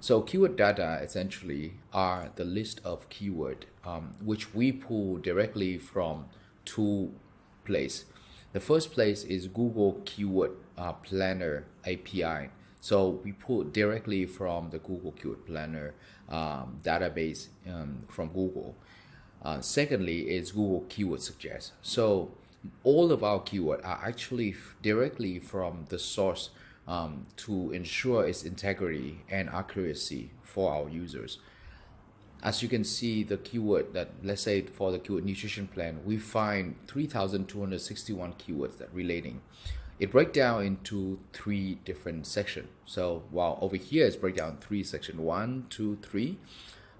So keyword data essentially are the list of keyword um, which we pull directly from two places. The first place is Google Keyword uh, Planner API. So we pull directly from the Google Keyword Planner um, database um, from Google. Uh, secondly is Google Keyword Suggest. So all of our keyword are actually directly from the source um, to ensure its integrity and accuracy for our users. As you can see, the keyword that, let's say for the keyword nutrition plan, we find 3,261 keywords that relating. It break down into three different sections. So while over here it's break down three section, one, two, three.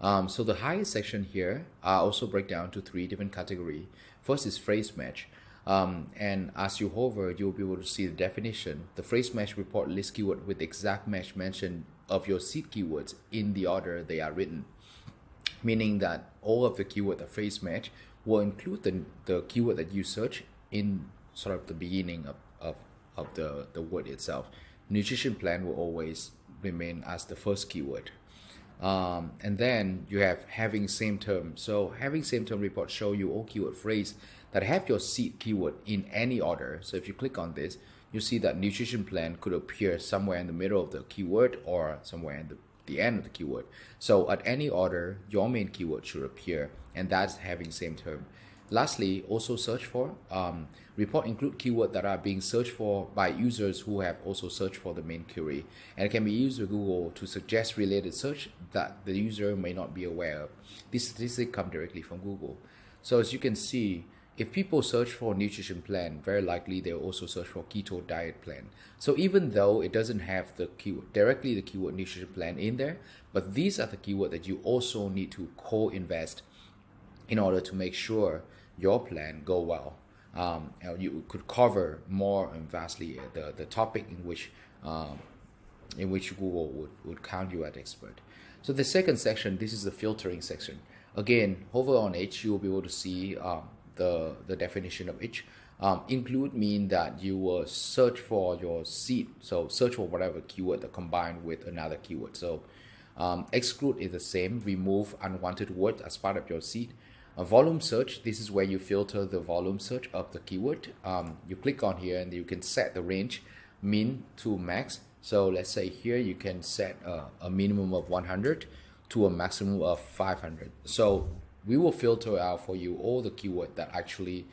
Um, so the highest section here also break down to three different category. First is phrase match. Um, and as you hover, you'll be able to see the definition. The phrase match report list keyword with exact match mention of your seed keywords in the order they are written. Meaning that all of the keyword the phrase match will include the, the keyword that you search in sort of the beginning of, of, of the, the word itself. Nutrition plan will always remain as the first keyword. Um, and then you have having same term. So having same term report show you all keyword phrase that have your seed keyword in any order. So if you click on this, you see that nutrition plan could appear somewhere in the middle of the keyword or somewhere in the, the end of the keyword. So at any order, your main keyword should appear and that's having same term. Lastly, also search for. Um, report include keywords that are being searched for by users who have also searched for the main query. And it can be used with Google to suggest related search that the user may not be aware of. These statistics come directly from Google. So as you can see, if people search for nutrition plan, very likely they'll also search for keto diet plan. So even though it doesn't have the keyword directly the keyword nutrition plan in there, but these are the keyword that you also need to co-invest in order to make sure your plan go well. Um, you could cover more and vastly the, the topic in which um, in which Google would, would count you as expert. So the second section, this is the filtering section. Again, hover on H, you will be able to see um, the, the definition of each. Um, include mean that you will search for your seed. So search for whatever keyword that combined with another keyword. So um, exclude is the same. Remove unwanted word as part of your seed. A volume search, this is where you filter the volume search of the keyword. Um, you click on here and you can set the range min to max. So let's say here you can set a, a minimum of 100 to a maximum of 500. So we will filter out for you all the keyword that actually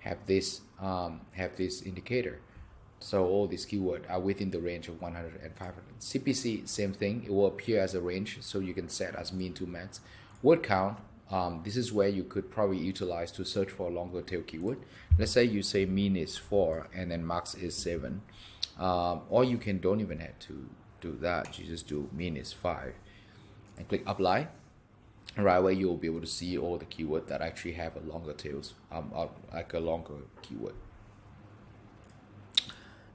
have this um, have this indicator. So all these keyword are within the range of 100 and 500. CPC, same thing. It will appear as a range, so you can set as min to max. Word count, um, this is where you could probably utilize to search for a longer tail keyword. Let's say you say min is 4 and then max is 7. Um, or you can don't even have to do that. You just do min is 5 and click apply right away you'll be able to see all the keyword that actually have a longer tails um like a longer keyword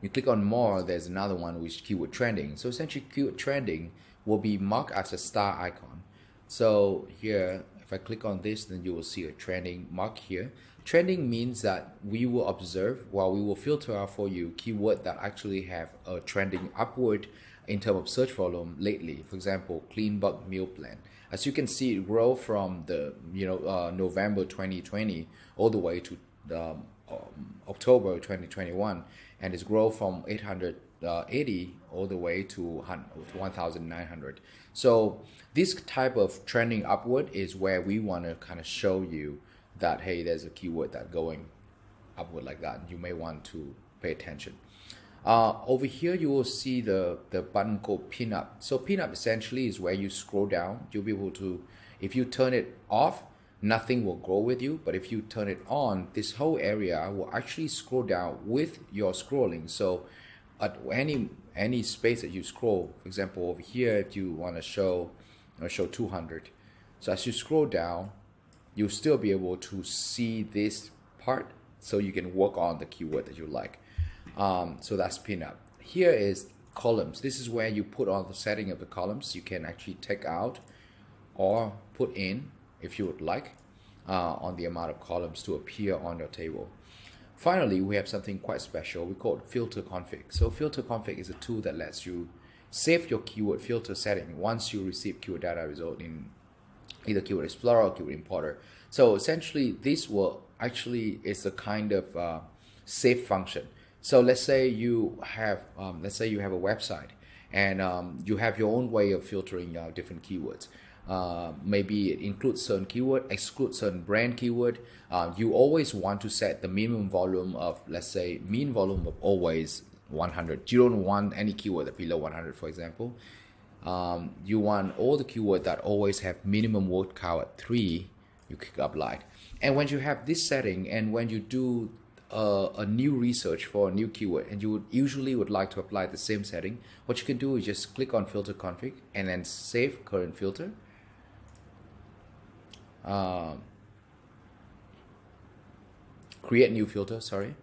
you click on more there's another one which keyword trending so essentially keyword trending will be marked as a star icon so here I click on this then you will see a trending mark here. Trending means that we will observe while we will filter out for you keyword that actually have a trending upward in terms of search volume lately. For example clean bulk meal plan. As you can see, it grow from the you know uh, November 2020 all the way to um, um, October 2021, and it's grow from 880 uh, all the way to 1,900. So this type of trending upward is where we want to kind of show you that hey, there's a keyword that going upward like that. You may want to pay attention. Uh, over here, you will see the, the button called pin up. So pin up essentially is where you scroll down. You'll be able to, if you turn it off, nothing will grow with you. But if you turn it on, this whole area will actually scroll down with your scrolling. So at any any space that you scroll, for example, over here, if you want to show, or show 200. So as you scroll down, you'll still be able to see this part so you can work on the keyword that you like. Um, so that's pinup. Here is columns. This is where you put all the setting of the columns. You can actually take out or put in if you would like uh, on the amount of columns to appear on your table. Finally, we have something quite special. We call it filter config. So filter config is a tool that lets you save your keyword filter setting once you receive keyword data result in either keyword explorer or keyword importer. So essentially, this will actually is a kind of uh, save function. So let's say you have, um, let's say you have a website and um, you have your own way of filtering uh, different keywords. Uh, maybe it includes certain keyword, excludes certain brand keyword. Uh, you always want to set the minimum volume of, let's say, mean volume of always 100. You don't want any keyword that below 100, for example. Um, you want all the keyword that always have minimum word count at three. You click apply, and when you have this setting, and when you do a, a, new research for a new keyword and you would usually would like to apply the same setting, what you can do is just click on filter config and then save current filter. Um, create new filter, sorry.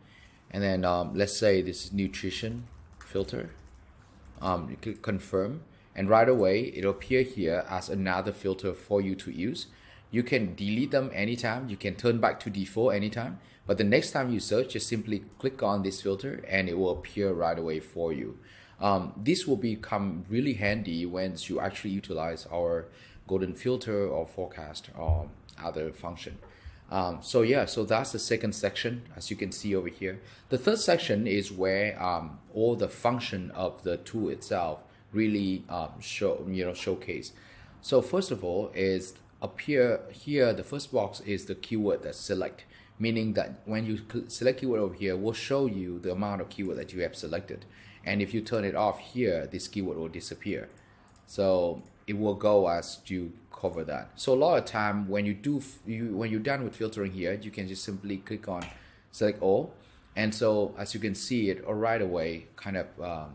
And then um, let's say this is nutrition filter. Um, you click confirm and right away it'll appear here as another filter for you to use. You can delete them anytime. You can turn back to default anytime but the next time you search, just simply click on this filter and it will appear right away for you. Um, this will become really handy once you actually utilize our golden filter or forecast or other function. Um, so yeah, so that's the second section, as you can see over here. The third section is where um, all the function of the tool itself really um, show you know showcase. So first of all is appear here. The first box is the keyword that select meaning that when you select keyword over here, will show you the amount of keyword that you have selected. And if you turn it off here, this keyword will disappear. So it will go as you cover that. So a lot of time when you do, you, when you're done with filtering here, you can just simply click on select all. And so as you can see it right away, kind of um,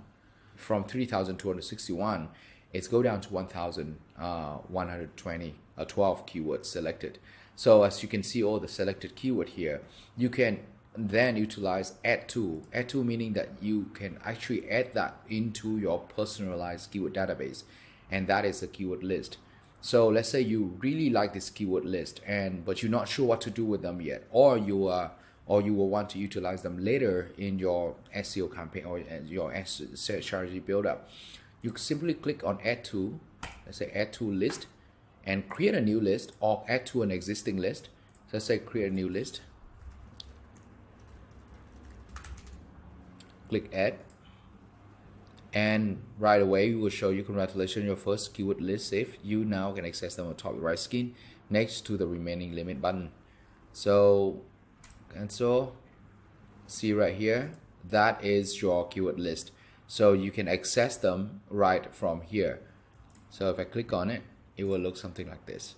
from 3,261, it's go down to 1,120, uh, uh, 12 keywords selected. So as you can see all the selected keyword here, you can then utilize add to. Add to meaning that you can actually add that into your personalized keyword database and that is a keyword list. So let's say you really like this keyword list and but you're not sure what to do with them yet or you are or you will want to utilize them later in your SEO campaign or uh, your search strategy build up. You simply click on add to, let's say add to list and create a new list or add to an existing list. So let's say create a new list. Click add. And right away, we will show you congratulations, your first keyword list if You now can access them on top right screen next to the remaining limit button. So cancel, see right here, that is your keyword list. So you can access them right from here. So if I click on it, it will look something like this.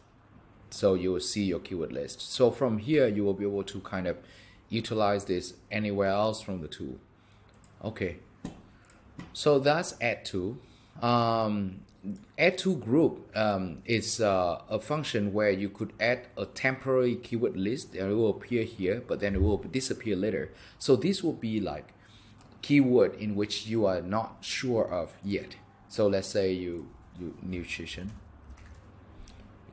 So you will see your keyword list. So from here, you will be able to kind of utilize this anywhere else from the tool. Okay, so that's add to. Um, add to group um, is uh, a function where you could add a temporary keyword list and it will appear here, but then it will disappear later. So this will be like keyword in which you are not sure of yet. So let's say you, you nutrition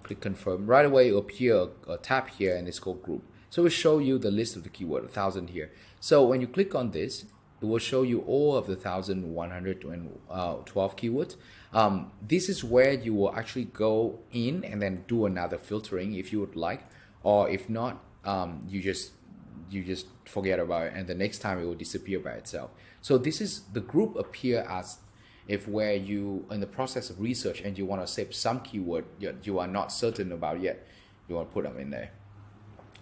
click confirm. Right away, it will appear a tab here and it's called group. So it will show you the list of the keyword, 1000 here. So when you click on this, it will show you all of the 1112 keywords. Um, this is where you will actually go in and then do another filtering if you would like, or if not, um, you just you just forget about it and the next time it will disappear by itself. So this is the group appear as if where you in the process of research and you want to save some keyword you, you are not certain about yet you want to put them in there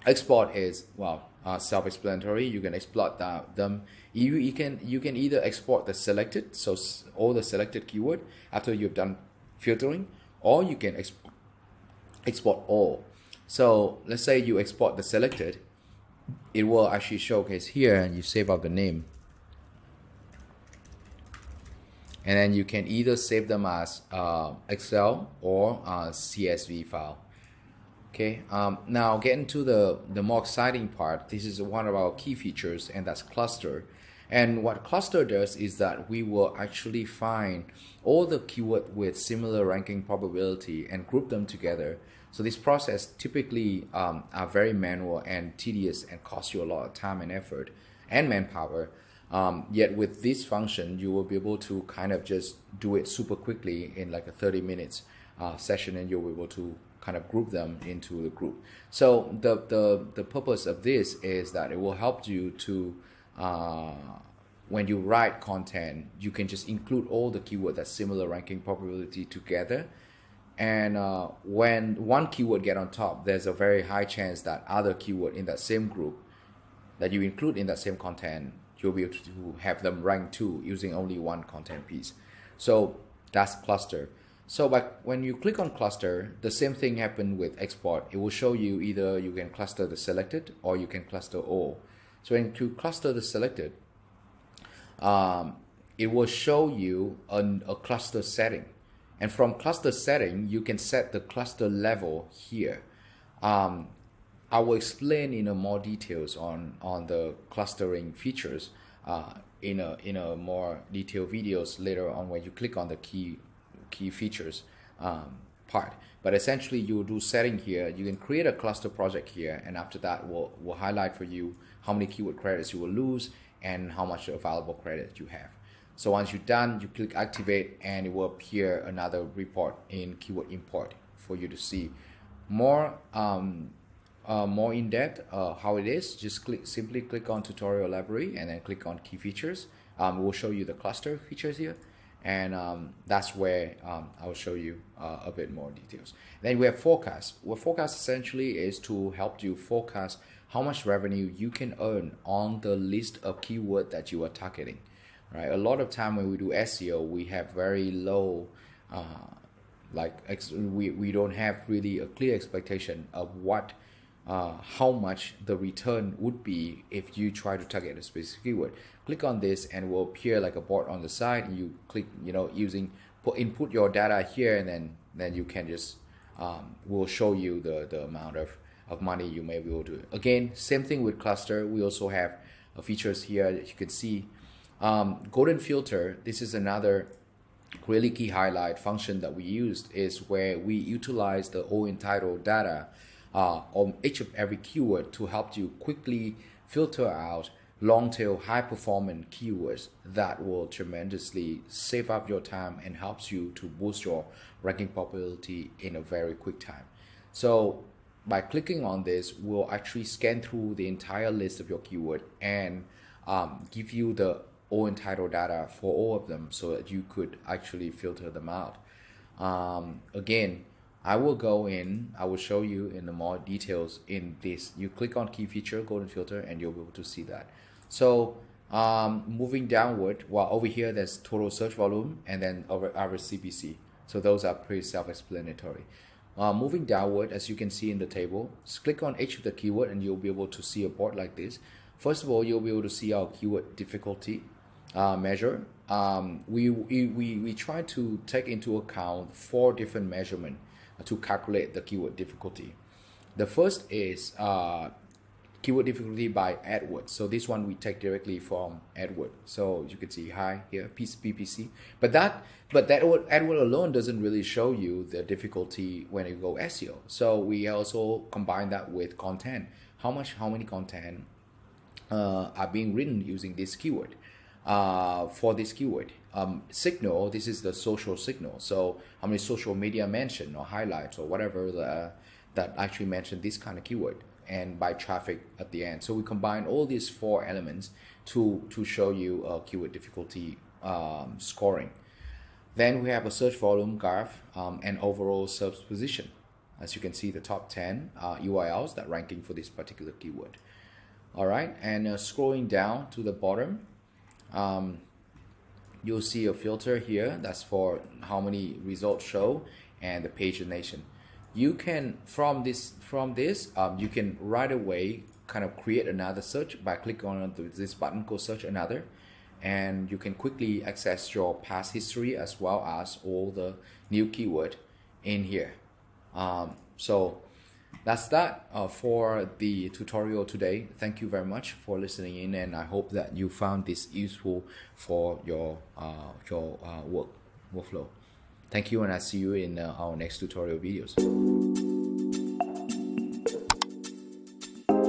export is well uh, self-explanatory you can export that, them. You, you can you can either export the selected so all the selected keyword after you've done filtering or you can exp export all. So let's say you export the selected it will actually showcase here and you save out the name. And then you can either save them as uh, Excel or uh, CSV file. Okay, um, now getting to the, the more exciting part, this is one of our key features and that's cluster. And what cluster does is that we will actually find all the keyword with similar ranking probability and group them together. So this process typically um, are very manual and tedious and cost you a lot of time and effort and manpower. Um, yet with this function, you will be able to kind of just do it super quickly in like a 30 minutes uh, session and you'll be able to kind of group them into the group. So the, the, the purpose of this is that it will help you to, uh, when you write content, you can just include all the keyword that's similar ranking probability together. And uh, when one keyword get on top, there's a very high chance that other keyword in that same group that you include in that same content, you'll be able to have them rank too using only one content piece. So that's cluster. So by, when you click on cluster, the same thing happened with export. It will show you either you can cluster the selected or you can cluster all. So when you cluster the selected, um, it will show you an, a cluster setting. And from cluster setting, you can set the cluster level here. Um, I will explain in a more details on, on the clustering features uh, in, a, in a more detailed videos later on when you click on the key key features um, part. But essentially, you will do setting here. You can create a cluster project here, and after that, we'll, we'll highlight for you how many keyword credits you will lose and how much available credit you have. So once you're done, you click activate, and it will appear another report in keyword import for you to see more. Um, uh, more in depth uh, how it is, just click simply click on tutorial library and then click on key features. Um, we'll show you the cluster features here and um, that's where um, I'll show you uh, a bit more details. Then we have forecast. What forecast essentially is to help you forecast how much revenue you can earn on the list of keyword that you are targeting. Right. A lot of time when we do SEO, we have very low, uh, like we we don't have really a clear expectation of what uh, how much the return would be if you try to target a specific keyword. Click on this and will appear like a board on the side. And you click, you know, using put input your data here, and then then you can just um, will show you the the amount of of money you may be able to. Again, same thing with cluster. We also have uh, features here that you can see. Um, golden filter. This is another really key highlight function that we used is where we utilize the allintitle data uh, on each of every keyword to help you quickly filter out long tail high performance keywords that will tremendously save up your time and helps you to boost your ranking probability in a very quick time. So by clicking on this we'll actually scan through the entire list of your keyword and um, give you the allintitle data for all of them so that you could actually filter them out. Um, again I will go in, I will show you in the more details in this. You click on key feature, golden filter, and you'll be able to see that. So um, moving downward, well, over here, there's total search volume and then over average CPC. So those are pretty self-explanatory. Uh, moving downward, as you can see in the table, click on each of the keyword and you'll be able to see a board like this. First of all, you'll be able to see our keyword difficulty uh, measure. Um, we, we, we, we try to take into account four different measurement to calculate the keyword difficulty. The first is uh, keyword difficulty by AdWords. So this one we take directly from AdWords. So you can see high here, PPC. But that but that AdWords alone doesn't really show you the difficulty when you go SEO. So we also combine that with content. How much, how many content uh, are being written using this keyword? Uh, for this keyword. Um, signal, this is the social signal. So how many social media mention or highlights or whatever the, that actually mention this kind of keyword and by traffic at the end. So we combine all these four elements to, to show you a keyword difficulty um, scoring. Then we have a search volume graph um, and overall search position. As you can see, the top 10 uh, URLs that ranking for this particular keyword. All right, and uh, scrolling down to the bottom, um, you'll see a filter here that's for how many results show and the pagination you can from this from this um, you can right away kind of create another search by clicking on this button called search another. And you can quickly access your past history as well as all the new keyword in here. Um, so that's that uh, for the tutorial today. Thank you very much for listening in, and I hope that you found this useful for your uh, your uh, work workflow. Thank you, and I see you in uh, our next tutorial videos.